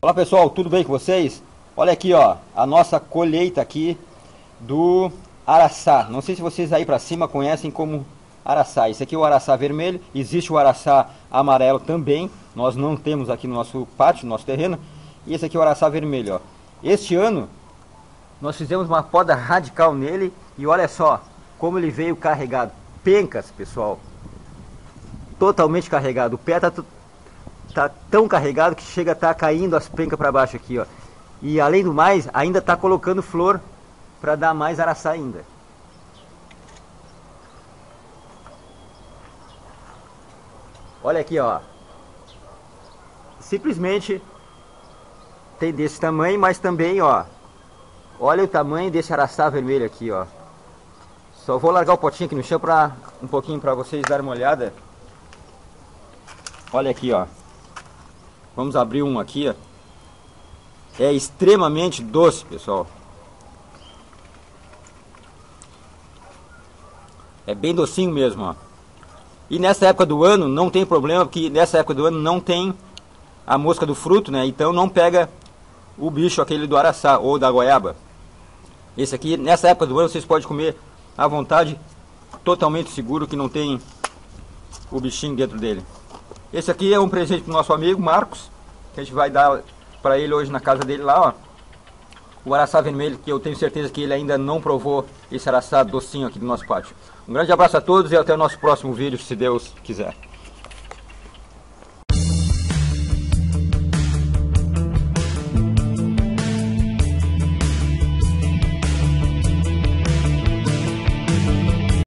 Olá pessoal, tudo bem com vocês? Olha aqui ó, a nossa colheita aqui do araçá. Não sei se vocês aí para cima conhecem como araçá. Esse aqui é o araçá vermelho, existe o araçá amarelo também. Nós não temos aqui no nosso pátio, no nosso terreno. E esse aqui é o araçá vermelho, ó. Este ano nós fizemos uma poda radical nele e olha só como ele veio carregado. Pencas, pessoal. Totalmente carregado. O pé tá tá tão carregado que chega a estar tá caindo as pencas para baixo aqui, ó. E além do mais, ainda está colocando flor para dar mais araçá ainda. Olha aqui, ó. Simplesmente tem desse tamanho, mas também, ó. Olha o tamanho desse araçá vermelho aqui, ó. Só vou largar o potinho aqui no chão para um pouquinho para vocês darem uma olhada. Olha aqui, ó. Vamos abrir um aqui, ó. É extremamente doce, pessoal. É bem docinho mesmo, ó. E nessa época do ano não tem problema, porque nessa época do ano não tem a mosca do fruto, né? Então não pega o bicho aquele do araçá ou da goiaba. Esse aqui, nessa época do ano, vocês podem comer à vontade, totalmente seguro que não tem o bichinho dentro dele. Esse aqui é um presente para o nosso amigo Marcos, que a gente vai dar para ele hoje na casa dele lá, ó. O araçá vermelho, que eu tenho certeza que ele ainda não provou esse araçá docinho aqui do nosso pátio. Um grande abraço a todos e até o nosso próximo vídeo, se Deus quiser.